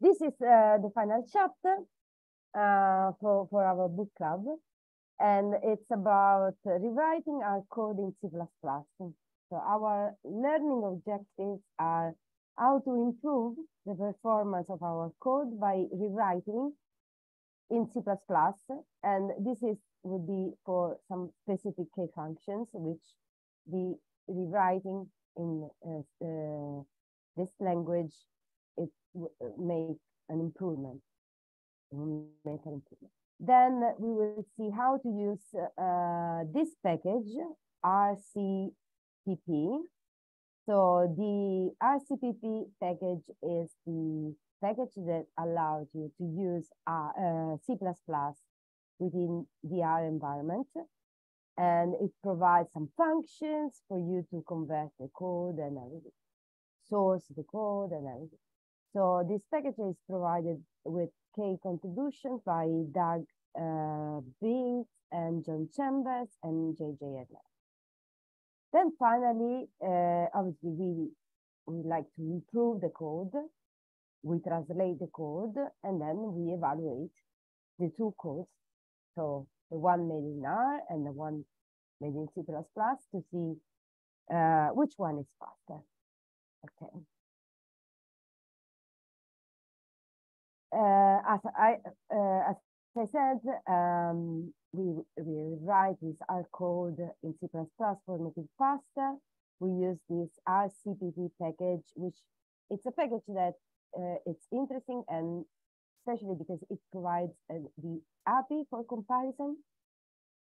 this is uh, the final chapter uh, for, for our book club. And it's about rewriting our code in C++. So our learning objectives are how to improve the performance of our code by rewriting in C++. And this is would be for some specific K functions, which the rewriting in uh, uh, this language it make an improvement. Make an improvement. Then we will see how to use uh, this package, RCPP. So the RCPP package is the package that allows you to use uh, C++ within the R environment. And it provides some functions for you to convert the code and everything, source the code and everything. So this package is provided with K contributions by Doug uh, Biggs and John Chambers and JJ Edler. Then finally, uh, obviously we, we like to improve the code. We translate the code and then we evaluate the two codes. So the one made in R and the one made in C++ to see uh, which one is faster. Okay. As I uh, as I said, um, we we write this R code in C++ for making faster. We use this RCPP package, which it's a package that uh, it's interesting and especially because it provides uh, the API for comparison.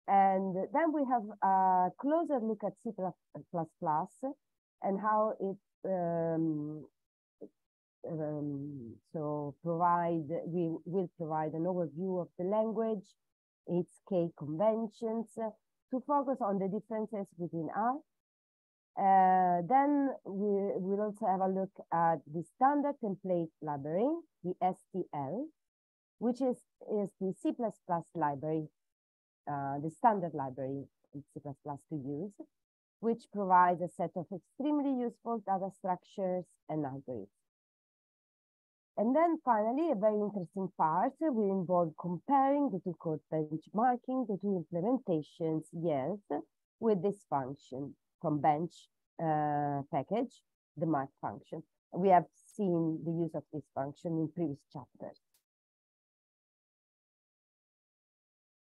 And then we have a closer look at C++ and how it um, um, so provide, we will provide an overview of the language, its key conventions, uh, to focus on the differences within R. Uh, then we will also have a look at the standard template library, the STL, which is, is the C++ library, uh, the standard library in C++ to use, which provides a set of extremely useful data structures and algorithms. And then finally, a very interesting part will involve comparing the two code benchmarking the two implementations, yes, with this function from bench uh, package, the mark function. We have seen the use of this function in previous chapters.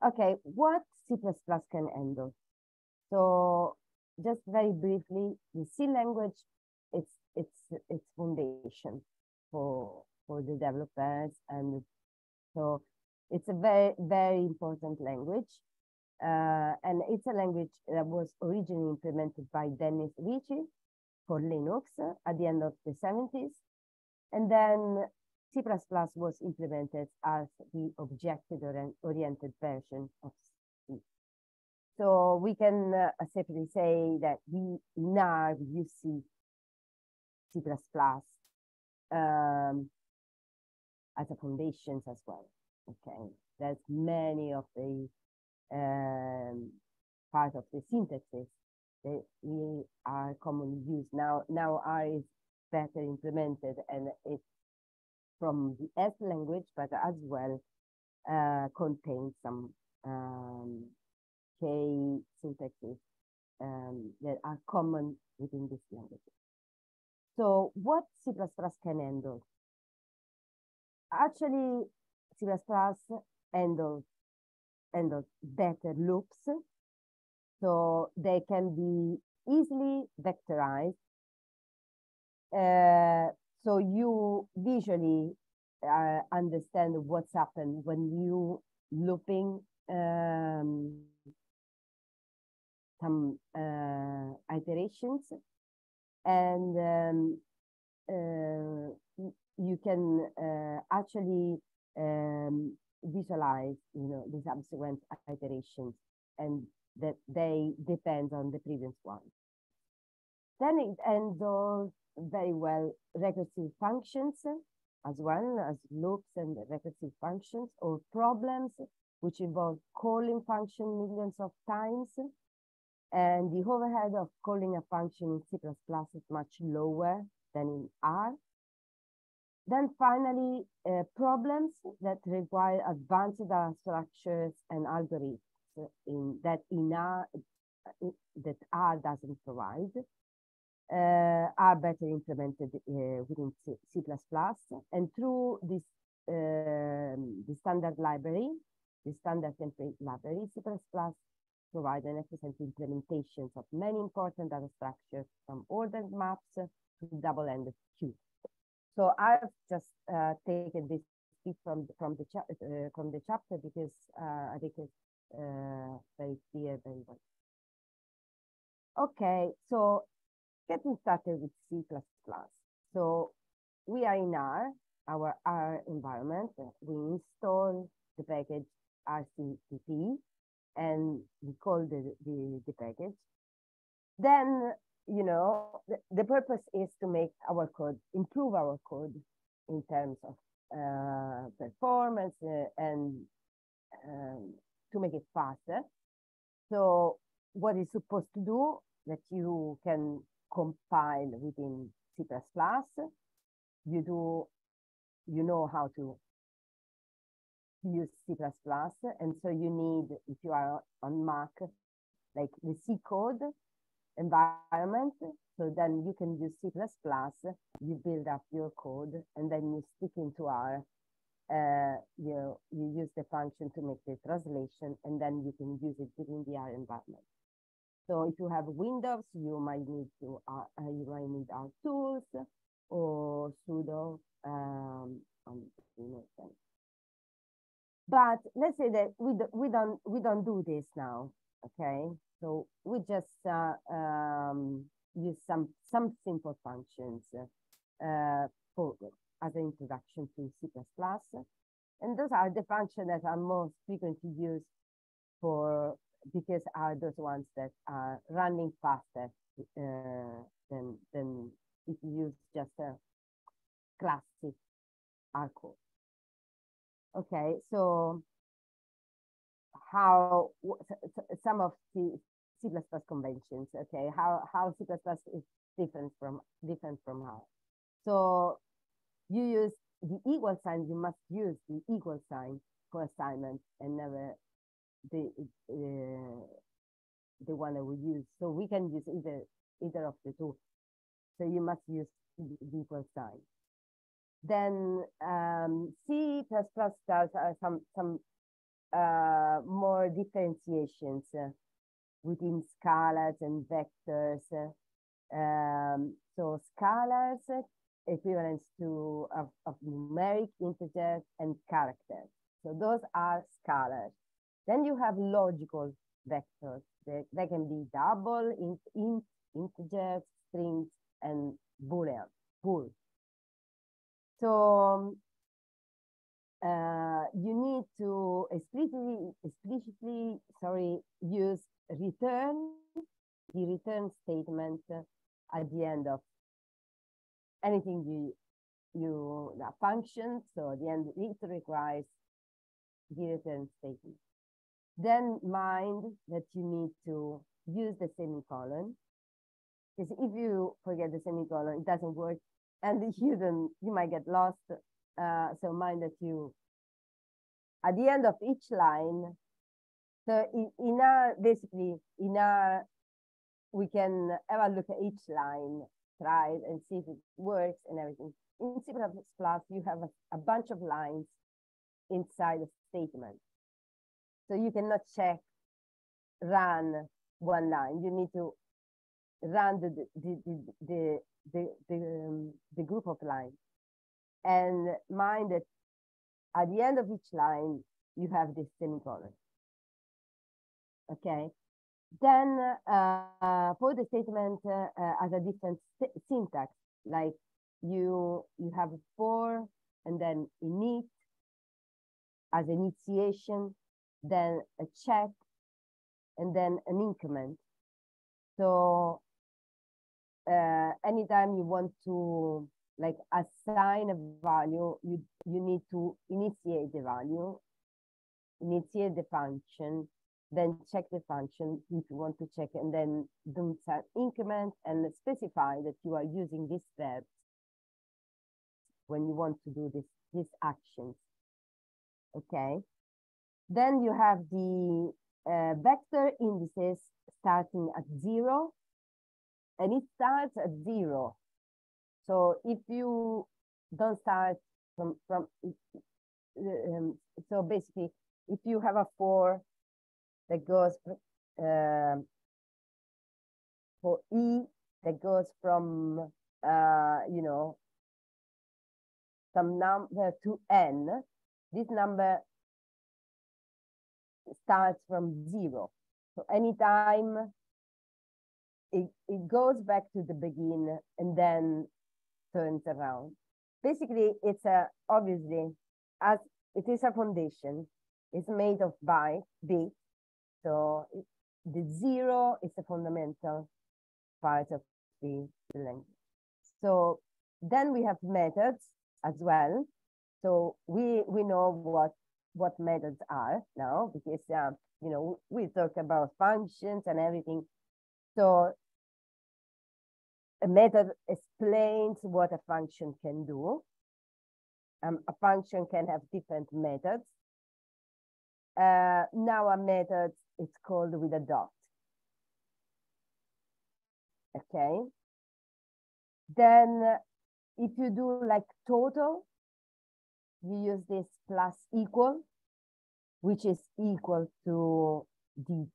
Okay, what C++ can handle? So just very briefly, the C language, it's, it's, it's foundation for for the developers. And so it's a very, very important language. Uh, and it's a language that was originally implemented by Dennis Ritchie for Linux at the end of the 70s. And then C++ was implemented as the object-oriented version of C. So we can uh, safely say that we now use C, C++, um, as a foundations as well. Okay, there's many of the um, part of the syntaxes that we are commonly used now. Now R is better implemented and it's from the S language, but as well uh, contains some um, K syntaxes um, that are common within this language. So what C++ can handle? Actually C++ handles handles better loops, so they can be easily vectorized. Uh, so you visually uh, understand what's happened when you looping um, some uh, iterations and um, uh, you can uh, actually um, visualize, you know, the subsequent iterations and that they depend on the previous one. Then it handles very well recursive functions as well as loops and recursive functions or problems which involve calling function millions of times. And the overhead of calling a function in C++ is much lower than in R. then finally, uh, problems that require advanced data structures and algorithms in that in R, that R doesn't provide uh, are better implemented uh, within C. And through this, um, the standard library, the standard template library, C++ provides an efficient implementations of many important data structures from ordered maps to double-ended queues. So I've just uh, taken this bit from from the uh, from the chapter because uh, I think it's uh, very clear, very well. Okay, so getting started with C++. So we are in R, our R environment. We install the package RCPP and we call the, the, the package. Then, you know, the, the purpose is to make our code, improve our code in terms of uh, performance uh, and um, to make it faster. So what is supposed to do that you can compile within C++. You do, you know how to use C++. And so you need, if you are on Mac, like the C code environment. So then you can use C++, you build up your code, and then you stick into R. Uh, you you use the function to make the translation, and then you can use it within the R environment. So if you have Windows, you might need to uh, uh you might need our tools or sudo. Um, um, but let's say that we do, we don't we don't do this now. Okay, so we just uh, um, use some some simple functions uh, for as an introduction to C++, and those are the functions that are most frequently used for because are those ones that are running faster uh, than, than if you use just a classic R code. Okay, so how some of the C++ conventions, okay, how, how C++ is different from different from how. So you use the equal sign, you must use the equal sign for assignment and never the uh, the one that we use. So we can use either either of the two. So you must use the equal sign. Then um, C++ does uh, some some uh, more differentiations uh, within scalars and vectors. Um, so scalars equivalent to of, of numeric integers and characters. So those are scalars. Then you have logical vectors. They, they can be double, int, int, integers, strings, and boolean, bool. So uh, you need to explicitly, explicitly, sorry, use return, the return statement at the end of anything you, you, the function. So at the end, it requires the return statement. Then mind that you need to use the semicolon. Because if you forget the semicolon, it doesn't work. And you don't, you might get lost. Uh, so mind that you, at the end of each line, so in, in our, basically, in our, we can have a look at each line, try it and see if it works and everything. In C++, you have a, a bunch of lines inside a statement. So you cannot check run one line. You need to run the the the the the, the, um, the group of lines, and mind that at the end of each line you have this semicolon. Okay. Then uh, for the statement uh, as a different syntax, like you you have for and then init as initiation then a check, and then an increment. So uh, anytime you want to like assign a value, you, you need to initiate the value, initiate the function, then check the function if you want to check, and then do some increment and specify that you are using this verb when you want to do this, these actions. Okay. Then you have the uh, vector indices starting at zero and it starts at zero. So if you don't start from, from um, so basically, if you have a four that goes um, for E that goes from, uh, you know, some number to N, this number starts from zero. So anytime it, it goes back to the begin and then turns around. Basically, it's a obviously as it is a foundation, it's made of by bit. So the zero is a fundamental part of the, the language. So then we have methods as well. So we we know what what methods are now because uh, you know we talk about functions and everything. So a method explains what a function can do. Um, a function can have different methods. Uh, now a method is called with a dot. Okay. Then uh, if you do like total, you use this plus equal, which is equal to the,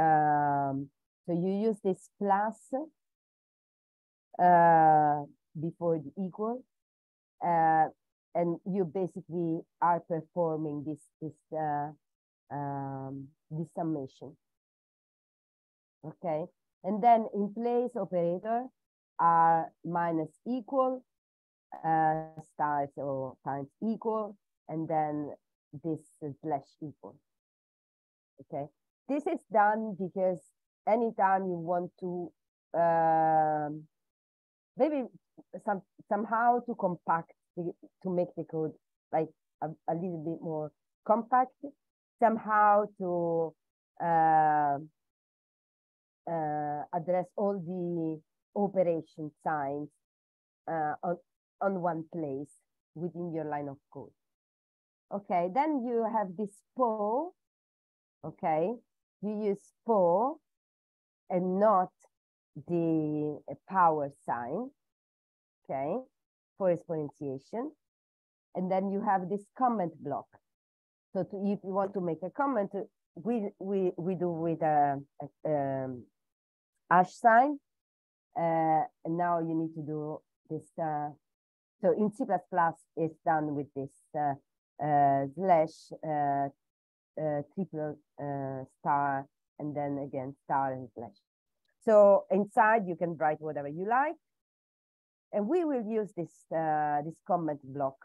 um, so you use this plus uh, before the equal, uh, and you basically are performing this this uh, um, this summation. Okay, and then in place operator are minus equal, uh, stars or times equal, and then this slash equal. Okay, this is done because anytime you want to um, maybe some somehow to compact the, to make the code like a, a little bit more compact, somehow to uh, uh, address all the operation signs uh, on, on one place within your line of code. Okay, then you have this PO, okay, you use PO and not the power sign, okay, for exponentiation. And then you have this comment block. So to, if you want to make a comment, we, we, we do with a, a um, sign. Uh, and now you need to do this. Uh, so in C++, it's done with this uh, uh slash uh, uh, triple star, and then again star and slash. So inside you can write whatever you like. And we will use this, uh, this comment block.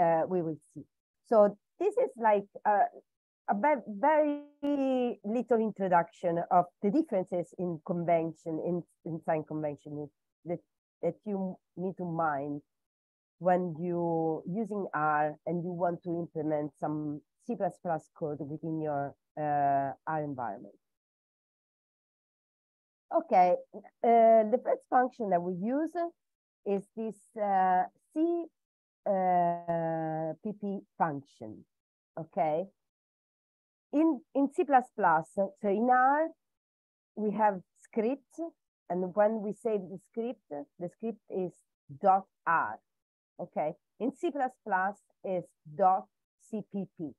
Uh, we will see. So this is like a, a very little introduction of the differences in convention, in, in sign convention that, that you need to mind when you using R and you want to implement some C++ code within your uh, R environment. Okay, uh, the first function that we use is this uh, C uh, function. Okay, in in C++, so in R we have script, and when we save the script, the script is dot R. Okay, in C++ is dot CPP.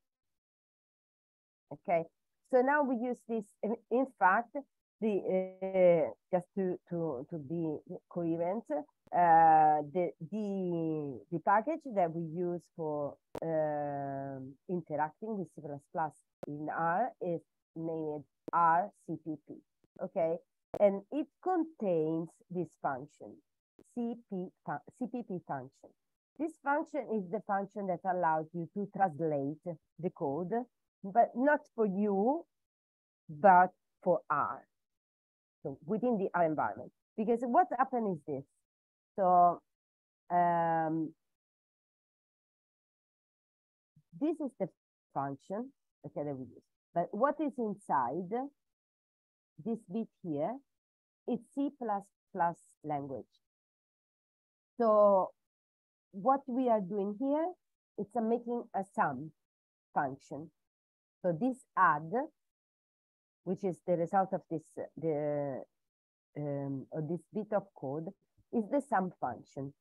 Okay, so now we use this. In fact, the uh, just to to to be coherent, uh, the the the package that we use for uh, interacting with C++ in R is named RCPP. Okay, and it contains this function CP, CPP function. This function is the function that allows you to translate the code, but not for you, but for R so within the R environment. Because what happened is this. So um, this is the function okay, that we use. But what is inside this bit here? It's C++ language. So what we are doing here, it's a making a sum function. So this add, which is the result of this, the um, this bit of code, is the sum function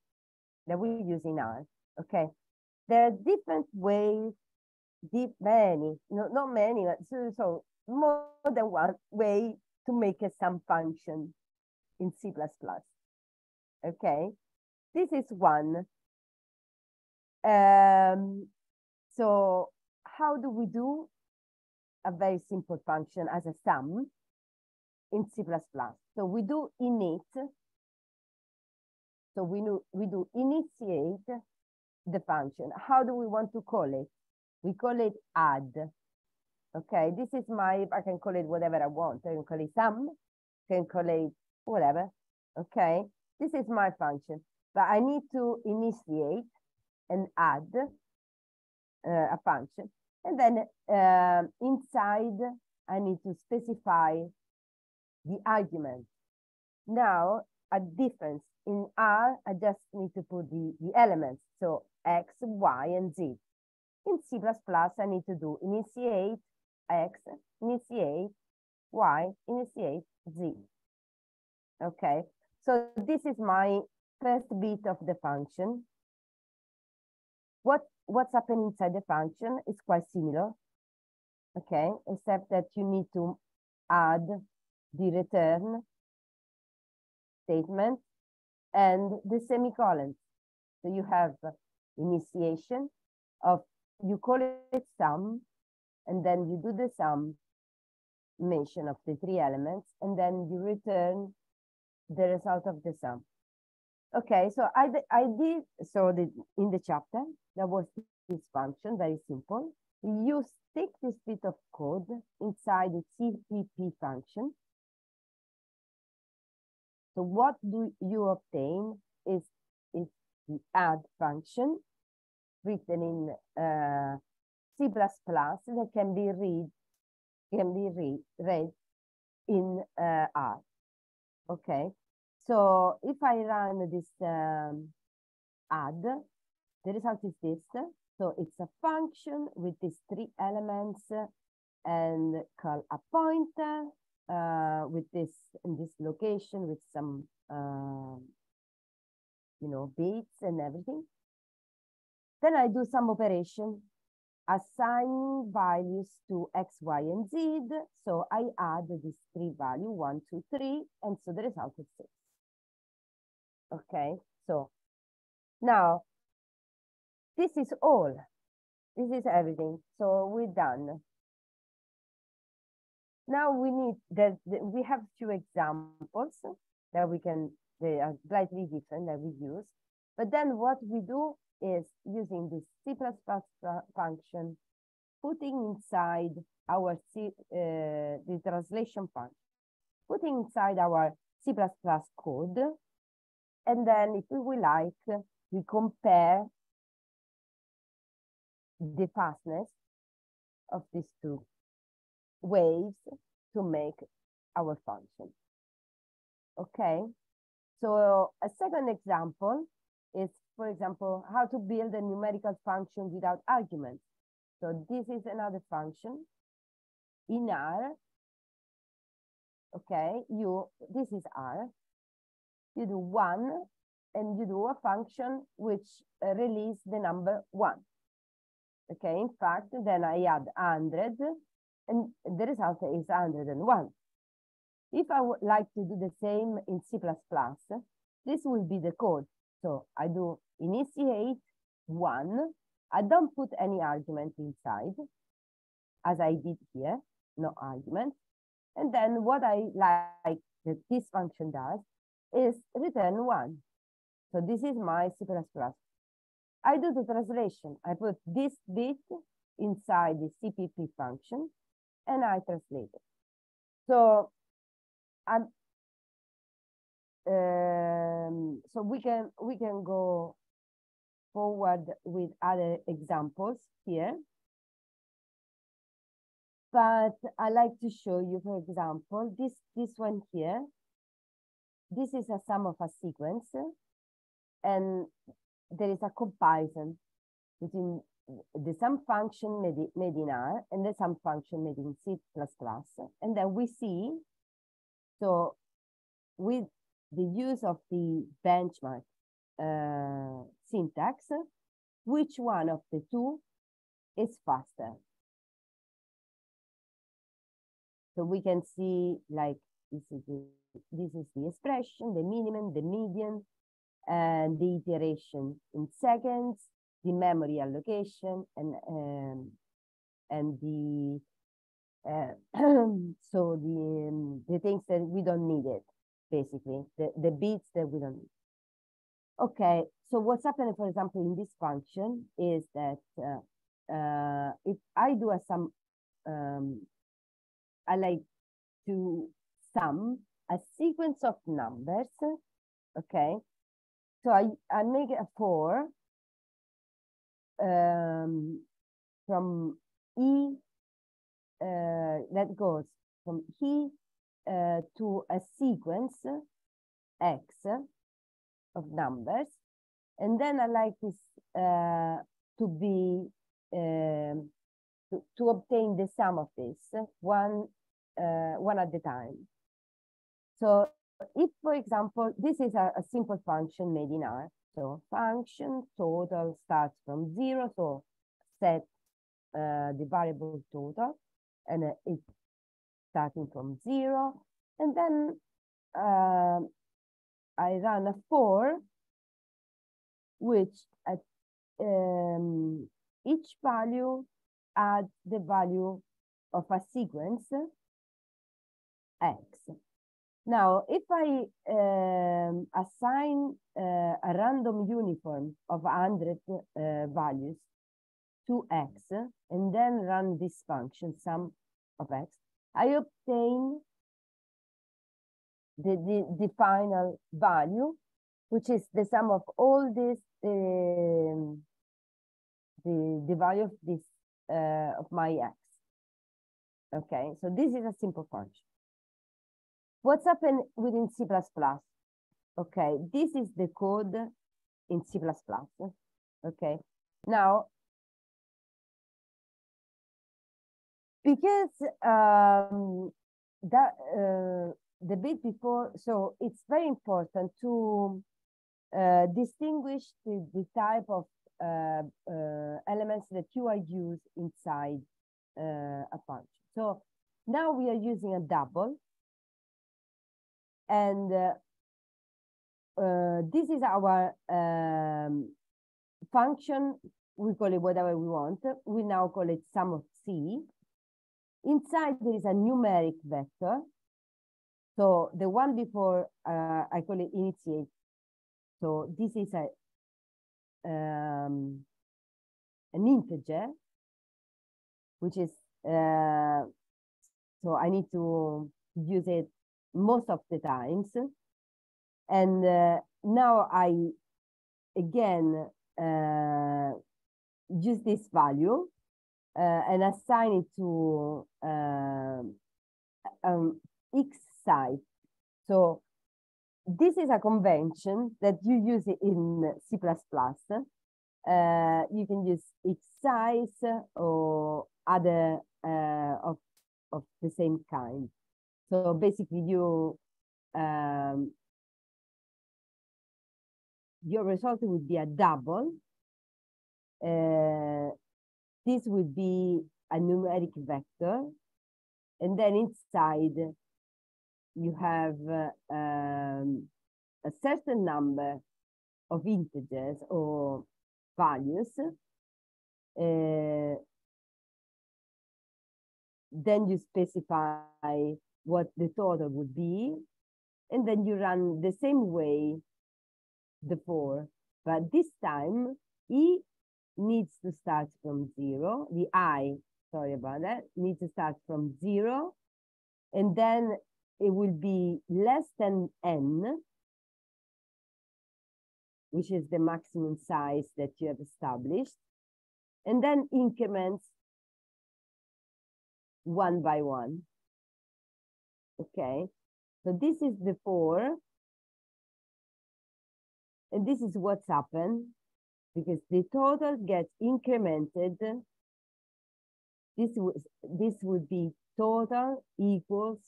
that we use in R. Okay, there are different ways, deep many, no, not many, but so, so more than one way to make a sum function in C++. Okay, this is one. Um, so how do we do a very simple function as a sum in C++? So we do init. So we do, we do initiate the function. How do we want to call it? We call it add. Okay, this is my, I can call it whatever I want. I can call it sum, can call it whatever. Okay, this is my function, but I need to initiate and add uh, a function. And then uh, inside, I need to specify the argument. Now, a difference in R, I just need to put the, the elements. So X, Y, and Z. In C++, I need to do initiate X, initiate Y, initiate Z. Okay, so this is my first bit of the function. What, what's happening inside the function is quite similar, okay, except that you need to add the return statement and the semicolon. So you have initiation of, you call it sum, and then you do the sum mention of the three elements, and then you return the result of the sum. Okay, so I, I did, so the, in the chapter, there was this function, very simple. You stick this bit of code inside the CPP function. So what do you obtain is, is the add function written in uh, C++ that can be read can be read, read in uh, R. Okay, so if I run this um, add, the result is this. So it's a function with these three elements and call a pointer uh, with this in this location with some uh, you know bits and everything. Then I do some operation assign values to x, y, and z. So I add these three value, one, two, three, and so the result is six. Okay, so now this is all. This is everything. So we're done. Now we need that we have two examples that we can, they are slightly different that we use. But then what we do is using this C++ function, putting inside our C, uh, the translation function, putting inside our C++ code, and then if we like, we compare the fastness of these two waves to make our function. Okay, so a second example is for example, how to build a numerical function without arguments. So this is another function in R. Okay, you this is R. You do one, and you do a function which uh, release the number one. Okay, in fact, then I add 100, and the result is 101. If I would like to do the same in C++, this will be the code. So I do initiate one. I don't put any argument inside, as I did here, no argument. And then what I like that this function does is return one. So this is my C++. I do the translation. I put this bit inside the CPP function and I translate it. So I'm um, so we can we can go forward with other examples here. But I like to show you, for example, this this one here. This is a sum of a sequence, and there is a comparison between the sum function made, made in R and the sum function made in C++. And then we see, so with the use of the benchmark uh, syntax, which one of the two is faster. So we can see like this is the, this is the expression, the minimum, the median, and the iteration in seconds, the memory allocation, and um, and the uh, so the um, the things that we don't need it basically the the bits that we don't need. Okay, so what's happening, for example, in this function is that uh, uh, if I do a sum, um, I like to sum a sequence of numbers, okay? So I, I make a four um, from E uh, that goes from E uh, to a sequence X of numbers. And then I like this uh, to be, um, to, to, obtain the sum of this, one, uh, one at a time. So if, for example, this is a, a simple function made in R, so function total starts from zero, so set uh, the variable total, and uh, it's starting from zero, and then uh, I run a for, which at um, each value adds the value of a sequence x. Now, if I um, assign uh, a random uniform of 100 uh, values to x and then run this function, sum of x, I obtain the, the, the final value, which is the sum of all this, um, the, the value of this, uh, of my x. Okay, so this is a simple function. What's happened within C++? Okay, this is the code in C++. Okay, now, because um, that uh, the bit before, so it's very important to uh, distinguish the, the type of uh, uh, elements that you are used inside uh, a function. So now we are using a double, and uh, uh, this is our um, function. We call it whatever we want. We now call it sum of C. Inside there is a numeric vector so the one before, uh, I call it initiate. So this is a um, an integer, which is, uh, so I need to use it most of the times. And uh, now I, again, uh, use this value uh, and assign it to uh, um, x size. So this is a convention that you use in C++. Uh, you can use each size or other uh, of, of the same kind. So basically you, um, your result would be a double. Uh, this would be a numeric vector. And then inside you have uh, um, a certain number of integers or values, uh, then you specify what the total would be, and then you run the same way the for. But this time, E needs to start from zero. The I, sorry about that, needs to start from zero. And then it will be less than n, which is the maximum size that you have established, and then increments one by one. Okay, so this is the for, and this is what's happened. because the total gets incremented. This was this would be total equals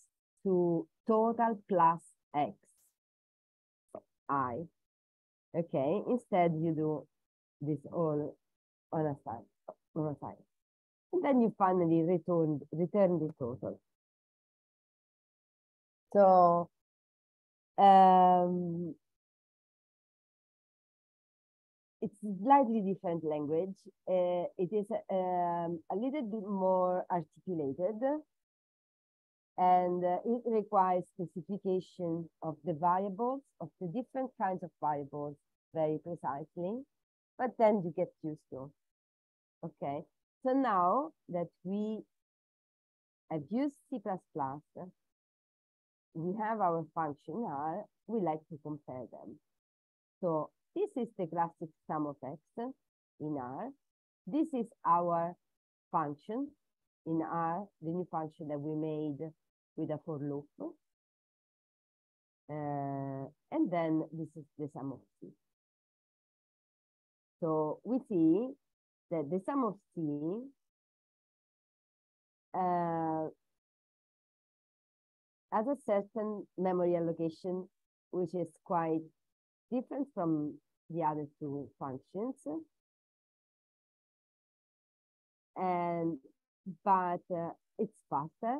to total plus x i. Okay, instead you do this all on a side, on a side. And then you finally return return the total. So um, it's slightly different language. Uh, it is um, a little bit more articulated and uh, it requires specification of the variables, of the different kinds of variables very precisely, but then you get used to. Okay, so now that we have used C++, we have our function R, we like to compare them. So this is the classic sum of x in R. This is our function in R, the new function that we made with a for loop. Uh, and then this is the sum of C. So we see that the sum of C uh, a certain memory allocation, which is quite different from the other two functions. And, but uh, it's faster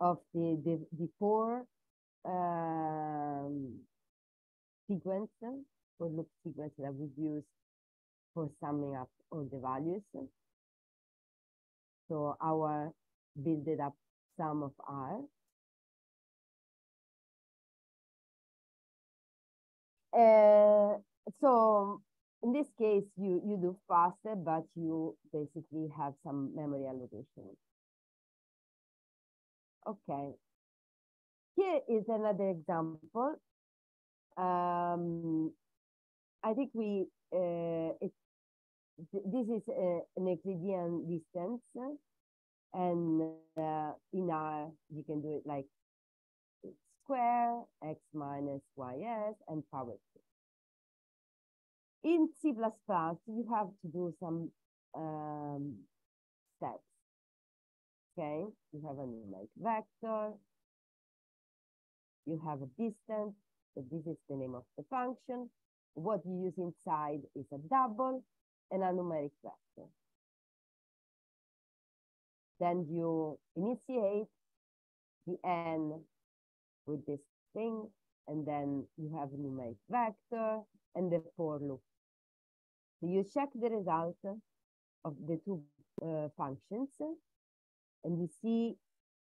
of the, the, the four um, sequence, for loop sequence that we use for summing up all the values. So our build it up sum of R Uh, so in this case, you, you do faster, but you basically have some memory allocation. Okay. Here is another example. Um, I think we, uh, it, this is uh, an Euclidean distance. And uh, in R, you can do it like square, x minus ys, and power 2. In C++, you have to do some um, steps. Okay, you have a numeric vector, you have a distance, so this is the name of the function. What you use inside is a double and a numeric vector. Then you initiate the n with this thing, and then you have a numeric vector and the for loop. So you check the result of the two uh, functions, and you see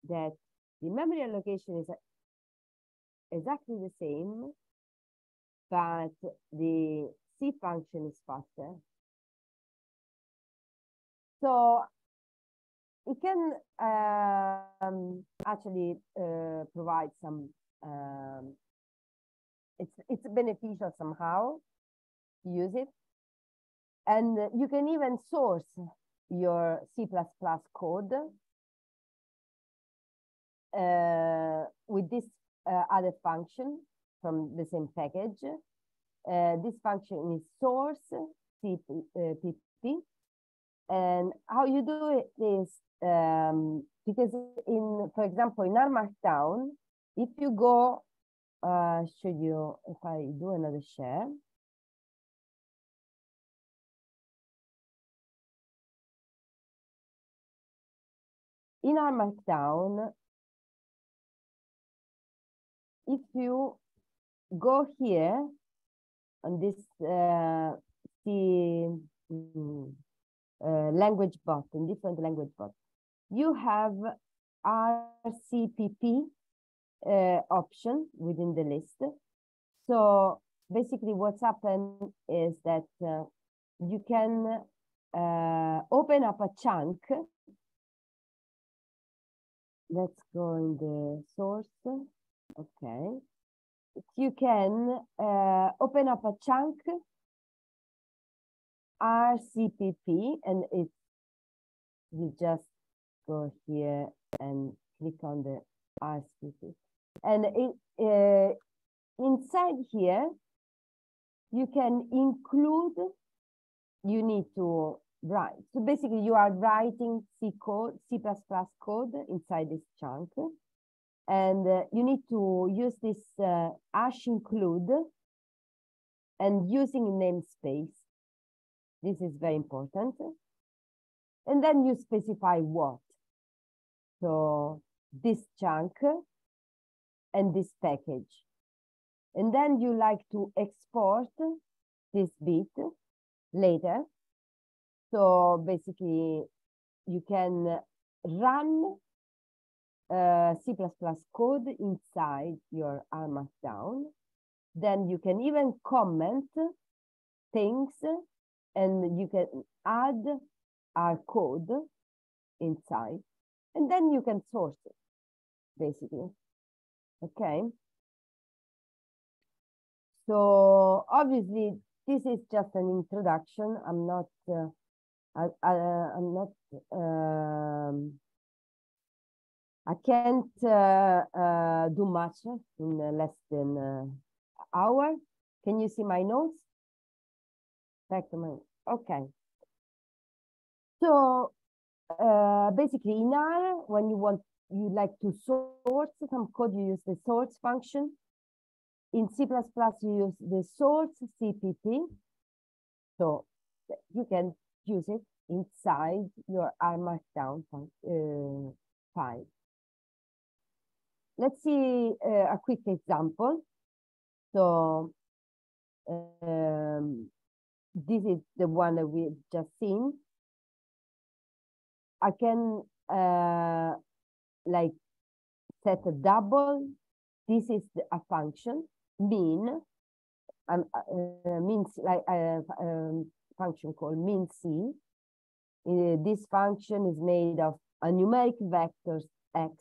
that the memory allocation is exactly the same, but the C function is faster. So it can um, actually uh, provide some um, it's it's beneficial somehow to use it and you can even source your C++ code uh, with this uh, other function from the same package. Uh, this function is source cpp uh, and how you do it is um, because in, for example, in R Town, if you go, uh, show you, if I do another share, in R Markdown, if you go here on this uh, the uh, language button, different language button, you have RCPP uh, option within the list. So basically what's happened is that uh, you can uh, open up a chunk. Let's go in the source. Okay. You can uh, open up a chunk RCPP and it's you just go here and click on the RCPP. And it, uh, inside here, you can include, you need to write. So basically you are writing C code, C++ code inside this chunk. And uh, you need to use this uh, hash include and using namespace. This is very important. And then you specify what. So this chunk and this package. And then you like to export this bit later. So basically you can run uh, C++ code inside your R Markdown. Then you can even comment things and you can add our code inside and then you can source it basically. Okay? So obviously this is just an introduction. I'm not uh, I, I, i'm not um, i can't uh, uh, do much in less than an hour. Can you see my notes my okay so uh, basically in R, when you want, you like to sort some code, you use the sort function. In C++, you use the sort CPP. So you can use it inside your R Markdown uh, file. Let's see uh, a quick example. So um, this is the one that we've just seen. I can uh, like set a double. This is a function mean, um, uh, means like a, uh, um, function called meanC. Uh, this function is made of a numeric vectors x.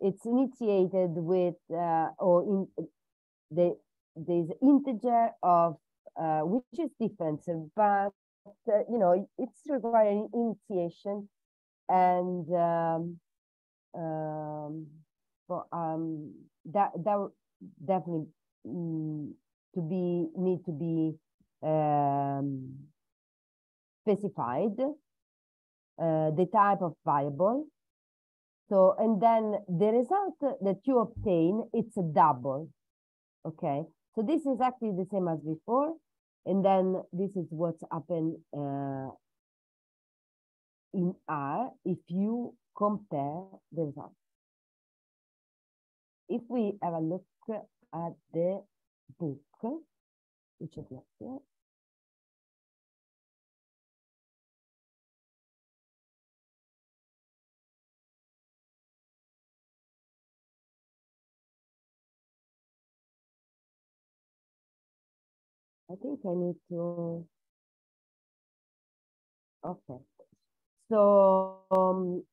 It's initiated with uh, or in the there's integer of uh, which is different, but uh, you know, it's requiring initiation and um, um, for, um, that that definitely mm, to be need to be um, specified uh, the type of variable. So and then the result that you obtain it's a double. Okay, so this is actually the same as before. And then this is what's happened uh, in R if you compare the results. If we have a look at the book, which is not here, I think I need to, okay. So, um,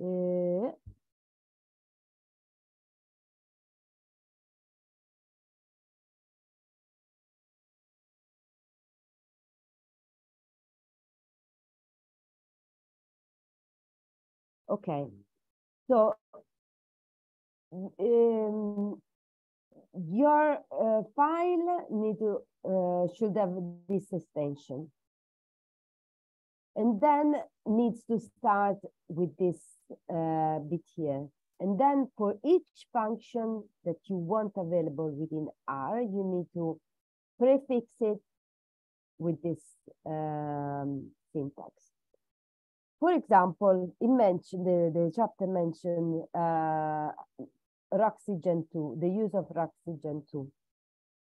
uh, okay. So um, your uh, file need to uh, should have this extension. And then needs to start with this uh, bit here. And then for each function that you want available within R you need to prefix it with this um, syntax. For example, it mentioned the, the chapter mentioned uh, Roxygen 2, the use of Roxygen 2,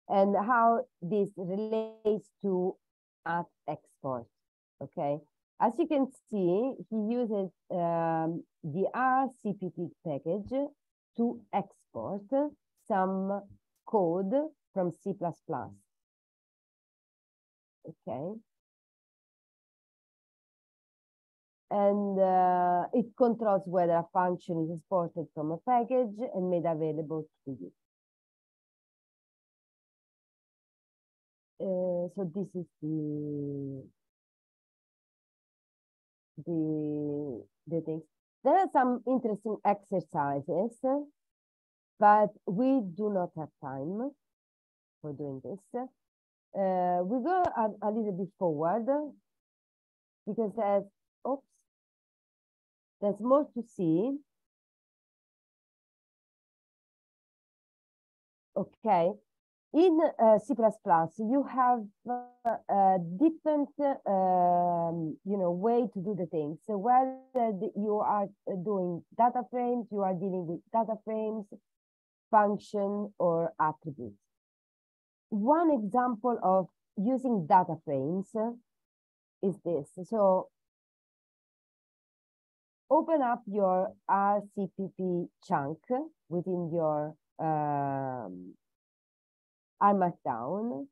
and how this relates to at export. Okay, as you can see, he uses um, the Rcpp package to export some code from C++. Okay, and uh, it controls whether a function is exported from a package and made available to you. Uh, so this is the the the thing. there are some interesting exercises, but we do not have time for doing this. Uh, we go a, a, little bit forward because there's, oops, there's more to see. Okay, in uh, C++, you have uh, a different, um, you know, way to do the things. So whether you are uh, doing data frames, you are dealing with data frames, function, or attributes. One example of using data frames is this. So open up your Rcpp chunk within your um, R.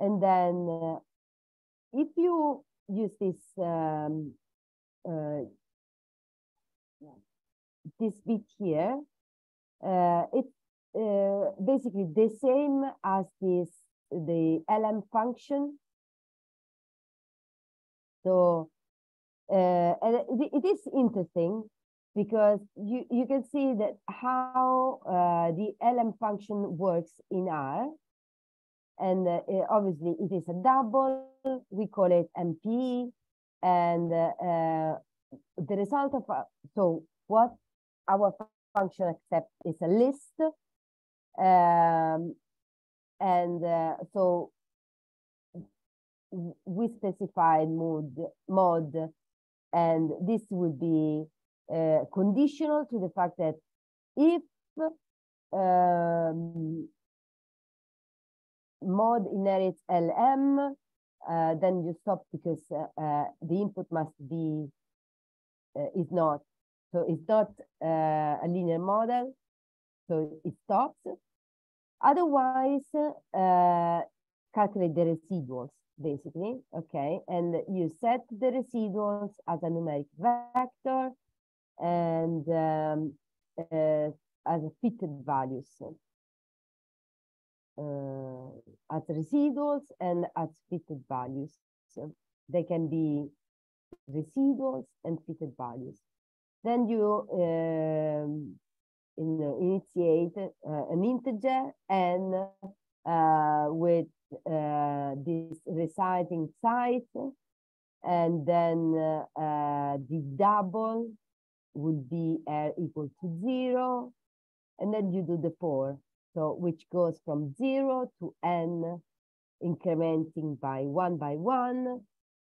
And then uh, if you use this um, uh, this bit here, uh, it's uh, basically the same as this the lm function. So uh, it, it is interesting because you, you can see that how uh, the lm function works in R. And uh, obviously it is a double. We call it mp and uh, the result of uh, so what our function accept is a list. Um, and uh, so we specified mode mode and this would be uh, conditional to the fact that if um, mod inherits LM, uh, then you stop because uh, uh, the input must be is not. So it's not a linear model, so it stops. Otherwise, calculate the residuals basically, okay? And you set the residuals as a numeric vector and um, uh, as fitted values uh, as residuals and as fitted values. So they can be residuals and fitted values. Then you um, in, uh, initiate an integer and with uh, this reciting site, and then uh, the double would be r equal to zero, and then you do the four, so which goes from zero to n, incrementing by one by one,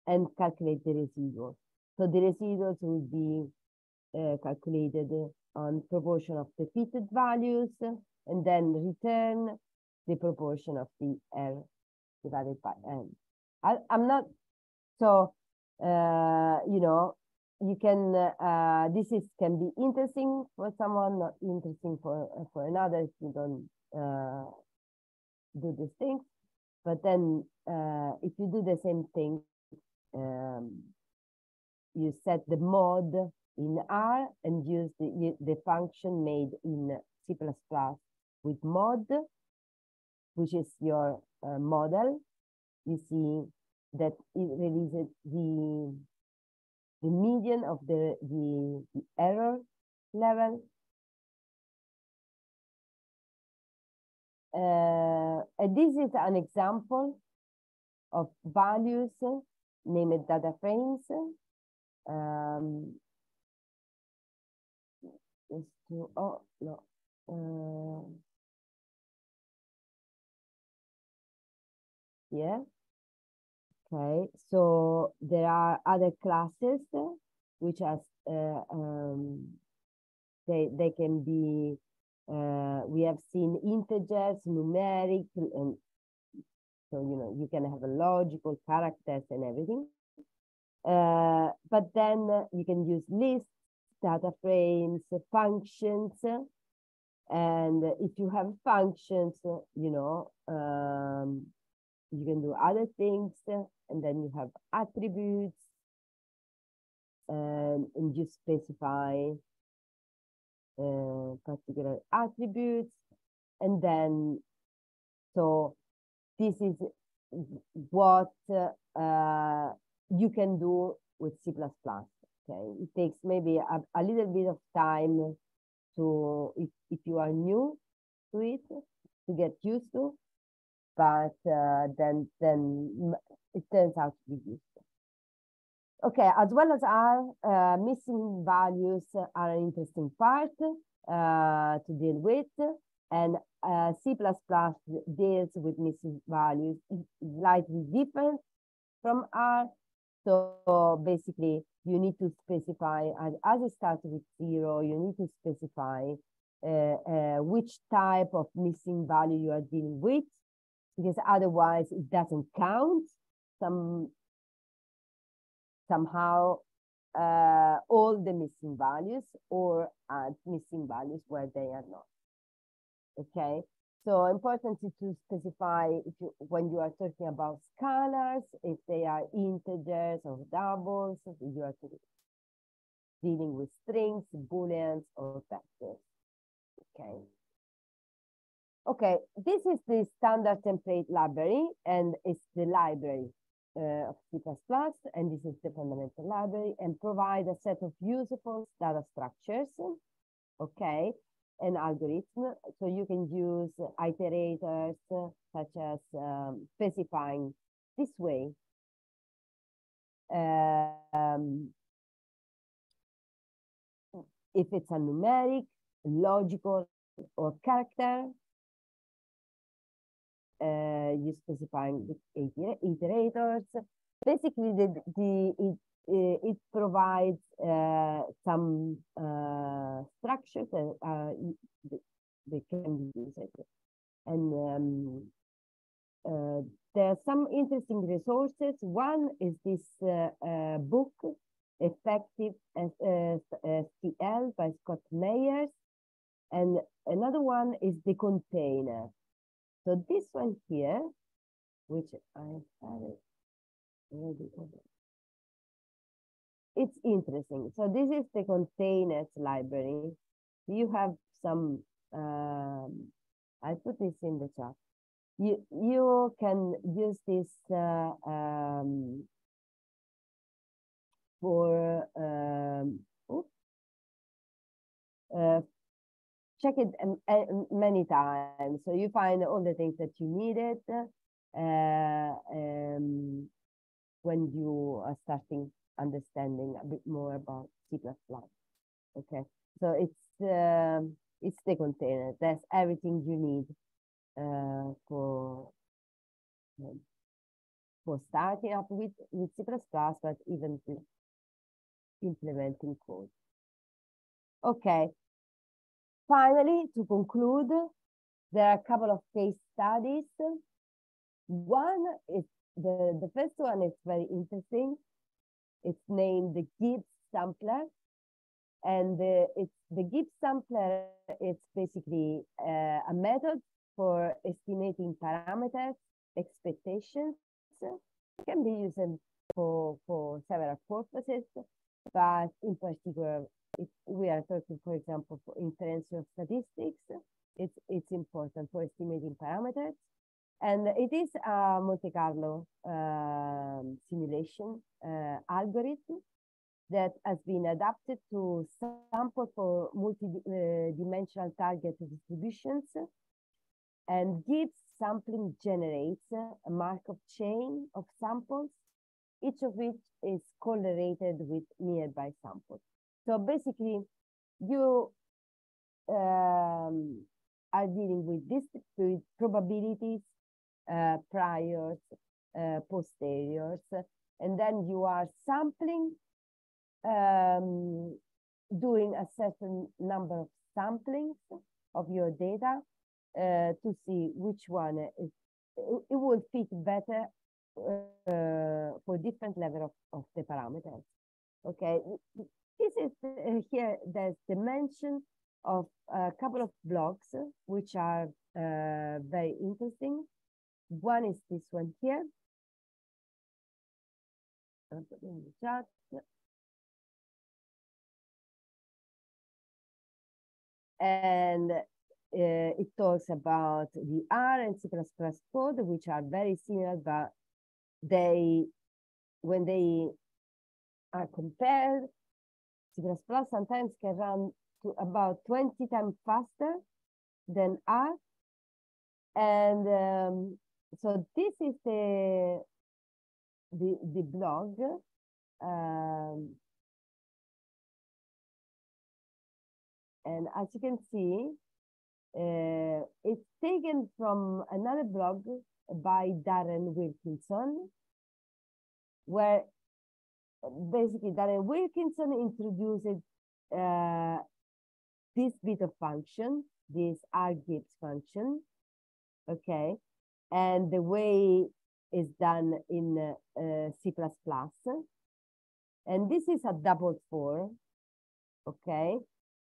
and calculate the residuals. So the residuals will be uh, calculated on proportion of the fitted values, and then return the proportion of the R divided by N. I, am not, so, uh, you know, you can uh, this is can be interesting for someone not interesting for for another if you don't uh, do these things but then uh, if you do the same thing um, you set the mode in R and use the, the function made in C++ with mod, which is your uh, model. You see that it releases the the median of the, the, the error level. Uh, and this is an example of values named data frames. Um, to, oh, no. Uh, yeah. Okay, so there are other classes which are uh, um, they they can be uh, we have seen integers, numeric, and so you know you can have a logical characters and everything. Uh, but then you can use lists, data frames, functions, and if you have functions, you know. Um, you can do other things and then you have attributes and, you specify uh, particular attributes and then so this is what uh, you can do with C++. Okay, it takes maybe a, a little bit of time to, if, if you are new to it, to get used to, but uh, then then it turns out to be useful. Okay, as well as R, uh, missing values are an interesting part uh, to deal with, and uh, C++ deals with missing values slightly different from R. So basically, you need to specify, as, as it starts with zero, you need to specify uh, uh, which type of missing value you are dealing with, because otherwise it doesn't count. Some somehow uh, all the missing values or add missing values where they are not. Okay, so important to specify if you, when you are talking about scalars, if they are integers or doubles, if you are dealing with strings, booleans, or vectors. Okay. Okay, this is the standard template library, and it's the library uh, of C++, and this is the fundamental library, and provide a set of useful data structures, okay, and algorithm. So you can use iterators such as um, specifying this way. Um, if it's a numeric, logical, or character, uh, you specifying the iterators. Basically, the, the it, uh, it provides uh, some uh, structures that uh, they can be used. And um, uh, there are some interesting resources. One is this book, Effective STL by Scott Meyers. And another one is the container. So this one here, which I have it already It's interesting. So this is the containers library. You have some, um, I put this in the chat. You, you can use this uh, um, for um, uh, check it um, many times. So you find all the things that you needed uh, um, when you are starting understanding a bit more about C++. Okay, so it's uh, it's the container. That's everything you need uh, for um, for starting up with with C++, but even implementing code. Okay, Finally, to conclude, there are a couple of case studies. One is the, the first one is very interesting. It's named the Gibbs sampler. And the, it's, the Gibbs sampler is basically uh, a method for estimating parameters, expectations. It can be used for, for several purposes, but in particular, if we are talking, for example, for inferential statistics, it's, it's important for estimating parameters. And it is a Monte Carlo uh, simulation uh, algorithm that has been adapted to sample for multi-dimensional target distributions and Gibbs sampling generates a Markov chain of samples, each of which is correlated with nearby samples. So basically, you um, are dealing with this with probabilities, uh, priors, uh, posteriors, and then you are sampling, um, doing a certain number of samplings of your data uh, to see which one is, it will fit better uh, for different level of, of the parameters. Okay, this is uh, here, there's the mention of a couple of blogs, which are uh, very interesting. One is this one here. I'll put in the chat. And uh, it talks about the R and C++ code, which are very similar, but they, when they are compared, C++ sometimes can run to about 20 times faster than R. And um, so this is the, the, the blog. Um, and as you can see, uh, it's taken from another blog by Darren Wilkinson, where basically Darren Wilkinson introduced uh, this bit of function, this rgibbs function, okay, and the way is done in uh, C++. And this is a double for, okay,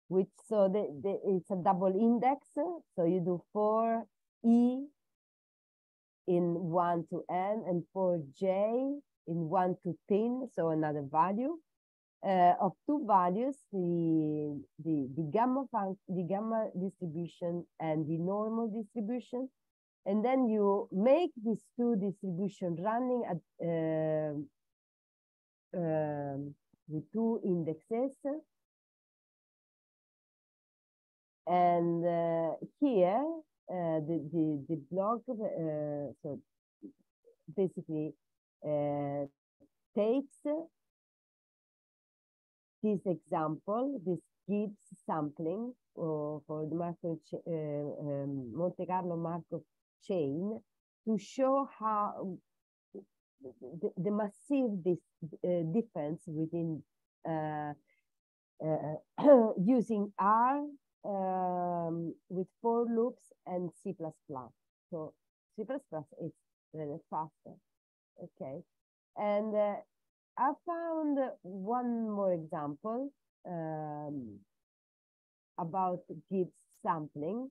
which so the, the, it's a double index. So you do for E in 1 to n and for j in 1 to 10, so another value. Uh, of two values, the, the, the, gamma the gamma distribution and the normal distribution. And then you make these two distribution running at uh, uh, with two indexes And uh, here, uh, the, the, the blog, uh, so basically takes this example, this Gibbs sampling for the Markov uh, um, Monte Carlo Markov chain to show how the, the massive this, uh, difference within uh, using R um, with for loops and C++. So C++ is really faster. Okay. And uh, I found one more example um, about Gibbs sampling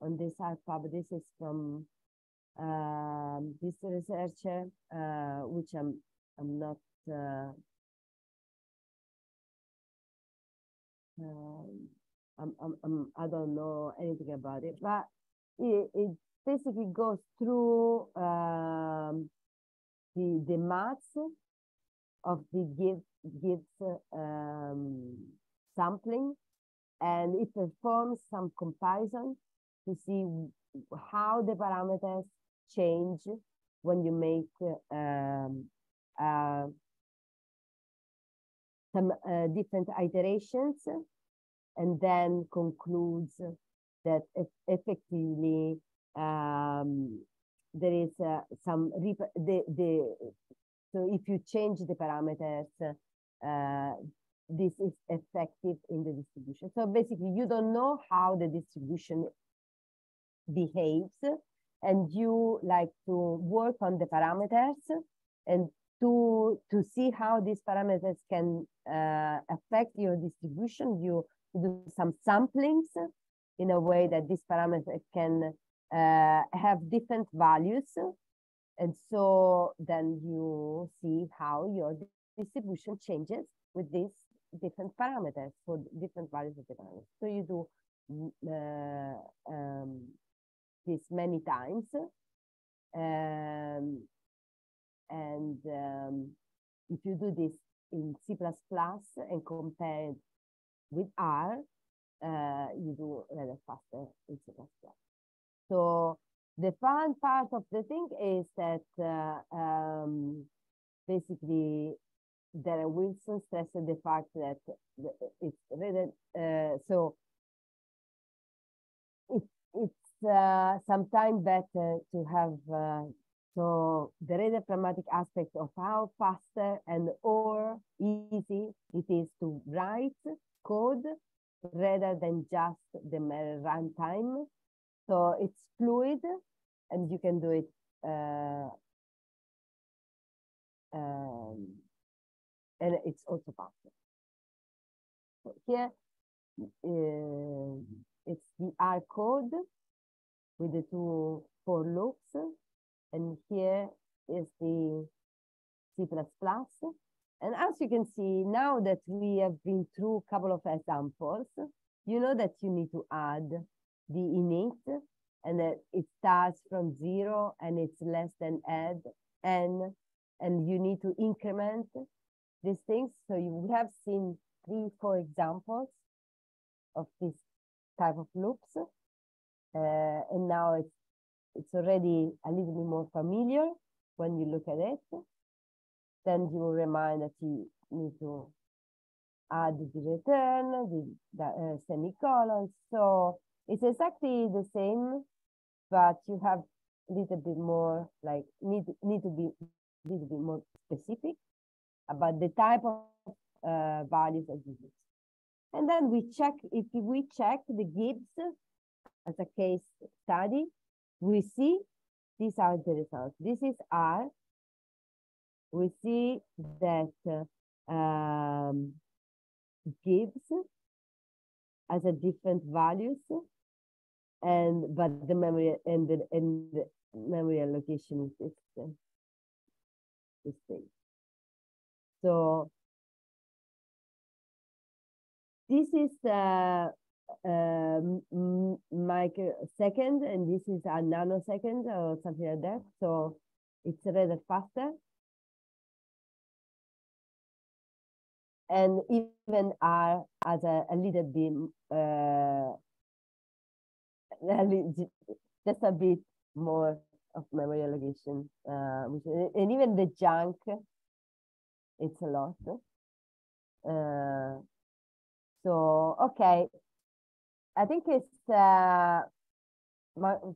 on this RPub. This is from um, this researcher, uh, which I'm I'm not uh, um, I'm, I'm, I'm, I don't know anything about it, but it, it basically goes through um, the, the maths of the Gibbs, Gibbs um, sampling and it performs some comparison to see how the parameters change when you make um, uh, some uh, different iterations and then concludes that effectively um, there is uh, some the the so if you change the parameters uh, this is effective in the distribution. So basically you don't know how the distribution behaves and you like to work on the parameters and to to see how these parameters can uh, affect your distribution. You do some samplings in a way that this parameter can uh, have different values. And so then you see how your distribution changes with these different parameters for different values of the parameters. So you do uh, um, this many times. Um, and um, if you do this in C++ and compare it with R, uh, you do rather faster in C++. So the fun part of the thing is that uh, um, basically Darren Wilkinson stressed the fact that it's rather, uh, so it, it's uh, sometimes better to have uh, so the rather pragmatic aspect of how faster and or easy it is to write code rather than just the runtime. So it's fluid and you can do it uh, um, and it's also faster. So here uh, it's the R code with the two for loops and here is the C++. And as you can see, now that we have been through a couple of examples, you know that you need to add the init and that it starts from zero and it's less than add n, and you need to increment these things. So you have seen three, four examples of this type of loops. Uh, and now it's, it's already a little bit more familiar when you look at it. Then you will remind that you need to add the return, the, the uh, semicolon. So it's exactly the same, but you have a little bit more like need need to be a little bit more specific about the type of uh, values of the Gibbs. And then we check, if we check the Gibbs as a case study, we see these are the results. This is R. We see that uh, um, Gibbs has a different values and but the memory and the, and the memory allocation is the same. So this is uh, uh, microsecond, and this is a nanosecond or something like that. So it's rather faster. And even are as a, a little bit, uh, just a bit more of memory allocation, uh, which, and even the junk it's a lot. Uh, so, okay. I think it's uh,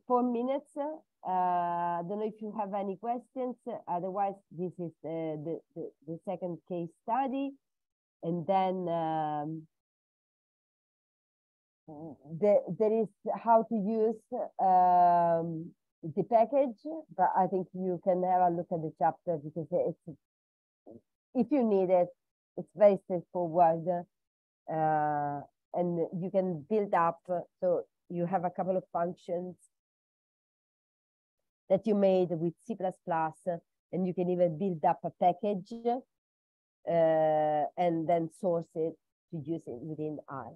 four minutes. Uh, I don't know if you have any questions. Otherwise, this is the, the, the, the second case study. And then um, the, there is how to use um, the package, but I think you can have a look at the chapter because it's if you need it, it's very straightforward. Uh, and you can build up, so you have a couple of functions that you made with C++, and you can even build up a package uh, and then source it to use it within R.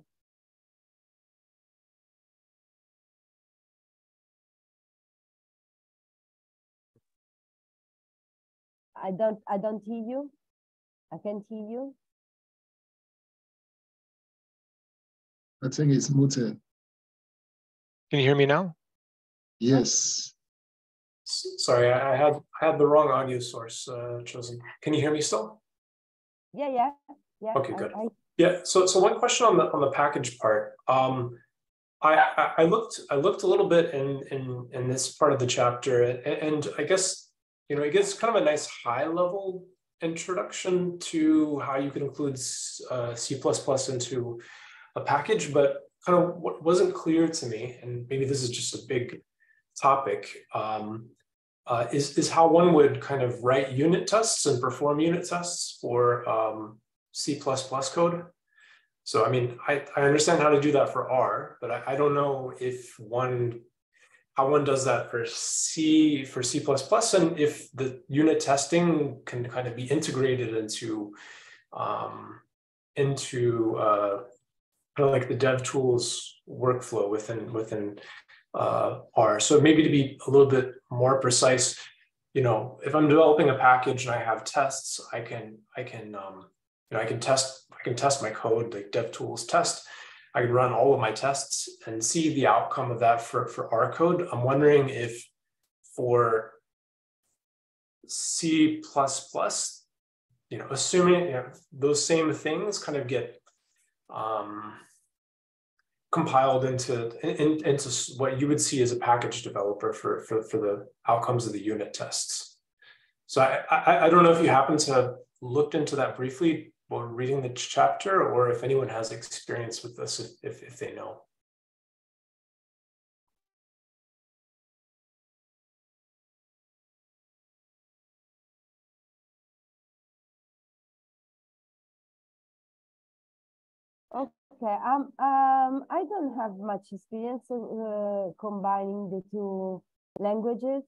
I don't I don't hear you. I can't hear you. I think it's muted. Can you hear me now? Yes. Sorry, I had I had the wrong audio source uh, chosen. Can you hear me still? Yeah, yeah, yeah. Okay, good. I, I... Yeah. So, so one question on the on the package part. Um, I, I, I looked I looked a little bit in in in this part of the chapter, and, and I guess you know it gives kind of a nice high level introduction to how you can include uh, C++ into a package, but kind of what wasn't clear to me, and maybe this is just a big topic, um, uh, is, is how one would kind of write unit tests and perform unit tests for um, C++ code. So, I mean, I, I understand how to do that for R, but I, I don't know if one how one does that for C for C++ and if the unit testing can kind of be integrated into um, into uh, kind of like the devtools workflow within within uh, R. So maybe to be a little bit more precise, you know, if I'm developing a package and I have tests, I can I can um, you know I can test I can test my code like devtools test I can run all of my tests and see the outcome of that for, for R code. I'm wondering if for C++, plus you know, assuming you know, those same things kind of get um, compiled into, in, into what you would see as a package developer for, for, for the outcomes of the unit tests. So I, I, I don't know if you happen to have looked into that briefly, while reading the chapter or if anyone has experience with this, if, if, if they know. Okay, um, um, I don't have much experience uh, combining the two languages.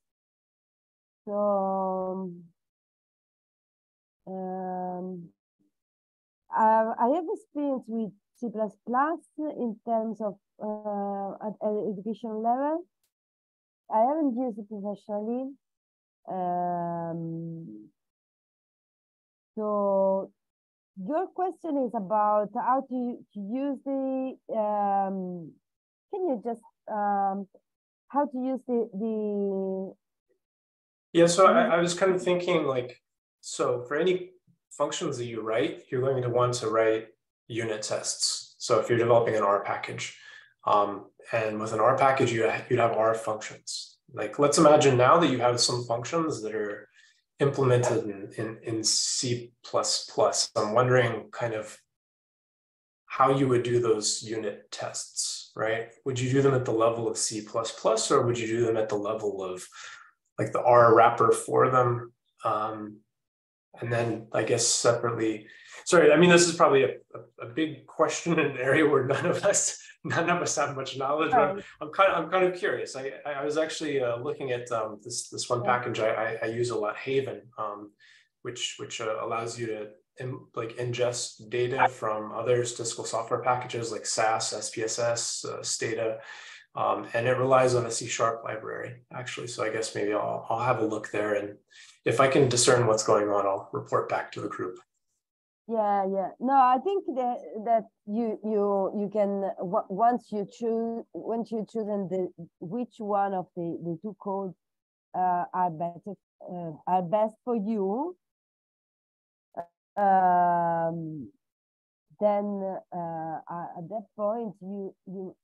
So, um, uh, I have experience with C++ in terms of uh, at education level. I haven't used it professionally. Um, so your question is about how to, to use the, um, can you just, um, how to use the, the, Yeah, so I, I was kind of thinking like, so for any functions that you write, you're going to want to write unit tests. So if you're developing an R package, um, and with an R package, you, you'd have R functions. Like, let's imagine now that you have some functions that are implemented in, in, in C++. I'm wondering kind of how you would do those unit tests, right? Would you do them at the level of C++ or would you do them at the level of like the R wrapper for them? Um, and then I guess separately, sorry, I mean, this is probably a, a, a big question in an area where none of us none of us have much knowledge. I'm, I'm, kind of I'm kind of curious. I I was actually uh, looking at um, this this one package I, I, I use a lot, Haven, um, which which uh, allows you to in, like ingest data from other statistical software packages like SAS, SPSS, uh, Stata, um, and it relies on a C sharp library actually. So I guess maybe I'll I'll have a look there, and if I can discern what's going on, I'll report back to the group. Yeah, yeah. No, I think that that you you you can once you choose once you choose and the which one of the the two codes uh, are better uh, are best for you. Um, then uh, at that point you you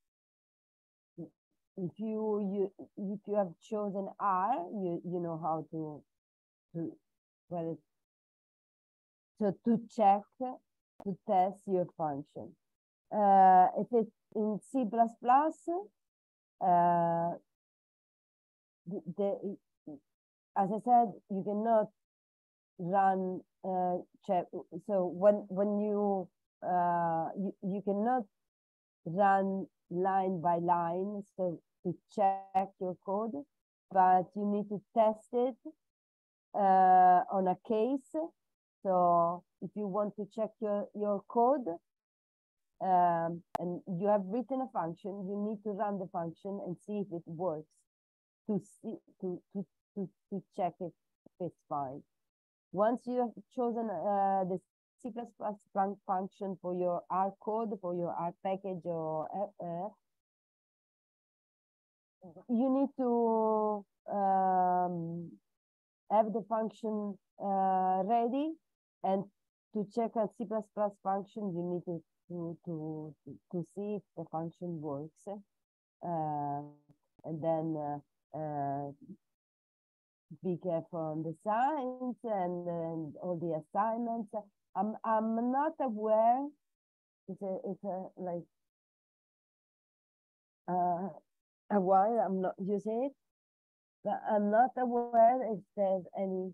if you you if you have chosen R, you you know how to to well to, to check, to test your function. Uh, if it's in C++, uh, the, the, as I said, you cannot run uh, check. So when when you, uh, you you cannot run line by line, so to check your code, but you need to test it uh, on a case so if you want to check your, your code um, and you have written a function, you need to run the function and see if it works to see to to to, to check if it's fine. Once you have chosen uh, the C++ function for your R code, for your R package or uh, you need to um, have the function uh, ready and to check a C++ function, you need to, to, to, to see if the function works. Uh, and then uh, uh, be careful on the signs and, and all the assignments. I'm, I'm not aware, it's a, it's a like, uh, a while I'm not using it, but I'm not aware if there's any,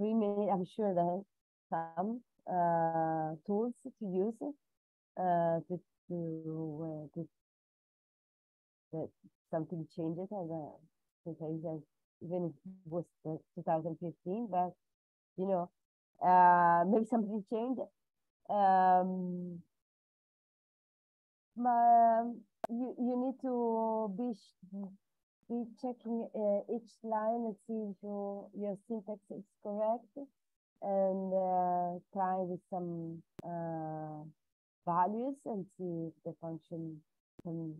I'm sure that some uh, tools to use uh, to to, uh, to that something changes as a since even it was 2015, but you know uh, maybe something changed. Um, my, you you need to be be checking uh, each line and see if your, your syntax is correct and uh, try with some uh, values and see if the function can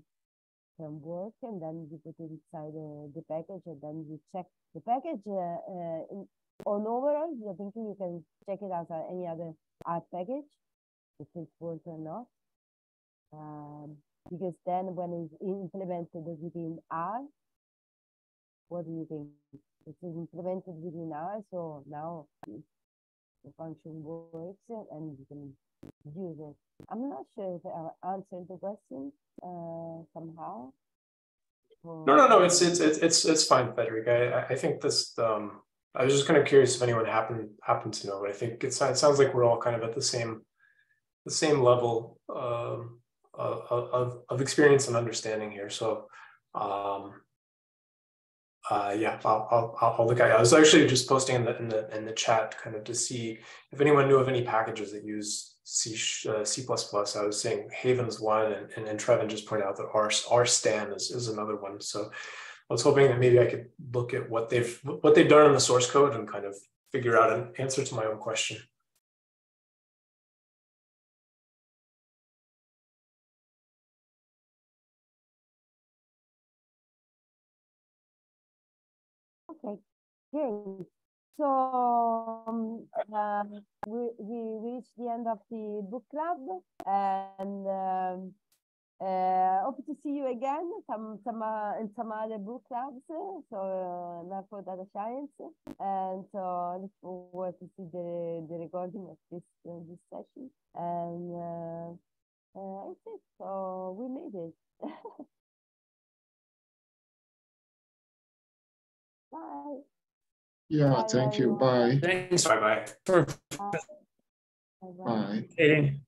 can work. And then you put it inside the, the package and then you check the package uh, uh in, on overall you're thinking you can check it as any other R package if it works or not. Um, because then when it's implemented within R what do you think? It is implemented within R so now the function works and you can use it. I'm not sure if I answered the question uh, somehow. No, no, no. It's it's it's it's fine, Federica. I I think this. Um, I was just kind of curious if anyone happened happened to know, but I think it sounds like we're all kind of at the same the same level um, of, of of experience and understanding here. So um, uh, yeah, I'll, I'll, I'll look at it. I was actually just posting in the, in the, in the chat kind of to see if anyone knew of any packages that use C, uh, C++. I was saying Haven's one and, and, and Trevin just pointed out that R, RStan is, is another one. So I was hoping that maybe I could look at what they've, what they've done in the source code and kind of figure out an answer to my own question. Great. So um, uh, we, we reached the end of the book club and um, uh, hope to see you again some some uh, in some other book clubs. So uh, for data science, and so look forward to see the the recording of this uh, this session. And uh, uh, that's it. So we made it. Bye. Yeah, Bye, thank you. Bye. Thanks. Bye bye. Bye. Bye. Bye. Katie.